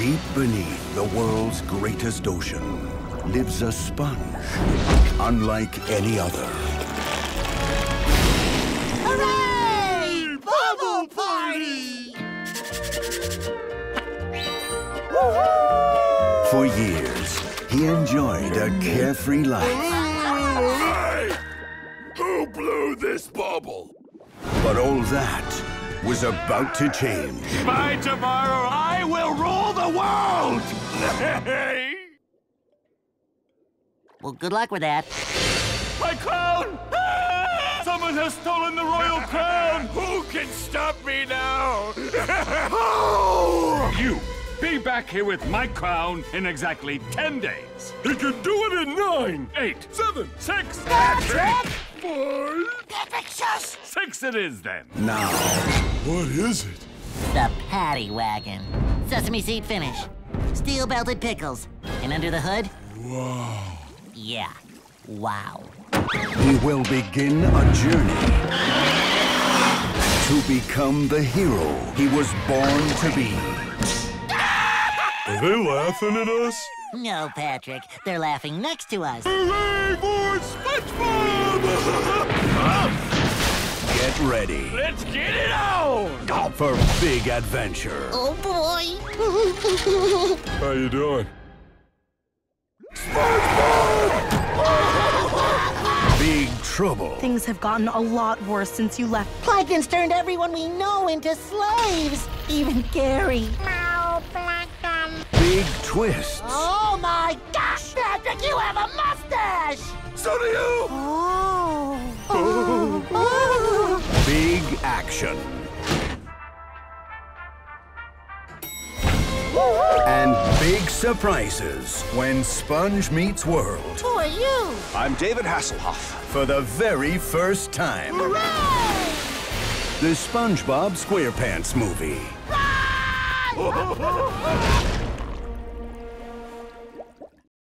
Deep beneath the world's greatest ocean lives a sponge unlike any other. Hooray! Bubble party! For years, he enjoyed a carefree life. Who blew this bubble? But all that was about to change. By tomorrow, I will rule the world! Well, good luck with that. My crown! Ah! Someone has stolen the royal crown! Who can stop me now? You be back here with my crown in exactly 10 days. He can do it in nine, Eight, seven, six, five. six it is then. Now, What is it? The Patty Wagon. Sesame seed finish. Steel belted pickles. And under the hood? Wow. Yeah. Wow. he will begin a journey to become the hero he was born to be. Are they laughing at us? No, Patrick. They're laughing next to us. Hooray for ready Let's get it on! for big adventure. Oh, boy. How you doing? Big trouble. Things have gotten a lot worse since you left. Plankton's turned everyone we know into slaves. Even Gary. Big twists. Oh, my gosh! Patrick, you have a mustache! So do you! Oh. Action. And big surprises when Sponge meets World Who are you? I'm David Hasselhoff. For the very first time. Hooray! The SpongeBob SquarePants movie.